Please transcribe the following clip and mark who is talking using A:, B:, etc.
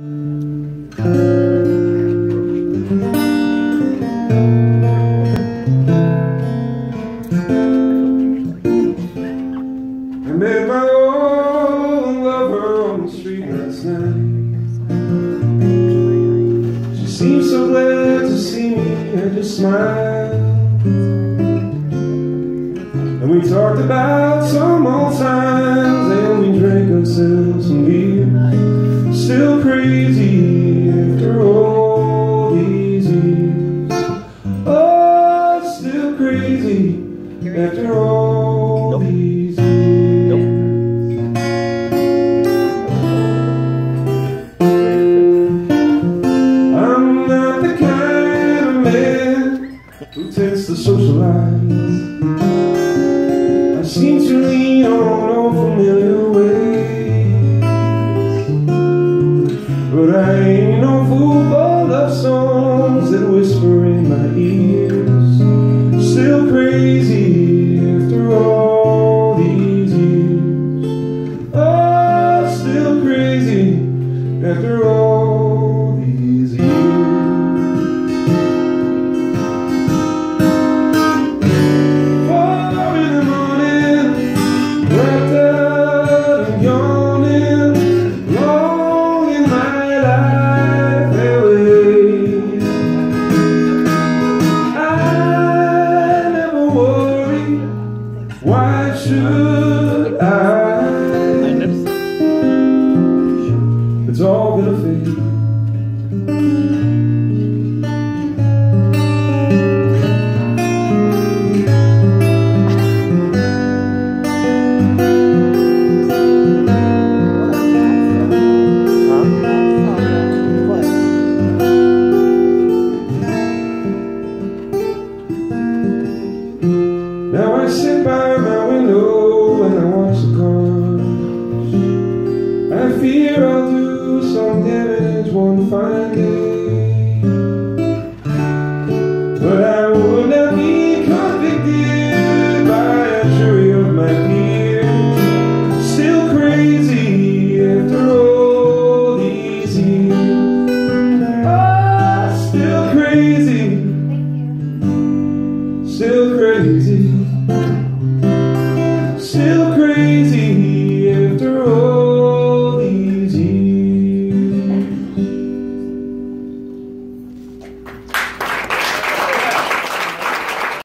A: she seemed so glad to see me and just smiled. And we talked about some old time. after all nope. these years. Nope. I'm not the kind of man who tends to socialize. I seem to lean on all familiar ways, but I through all. do some damage one fine day. But I would not be convicted by a jury of my peers. Still crazy after all these years. Oh, still crazy. Still crazy.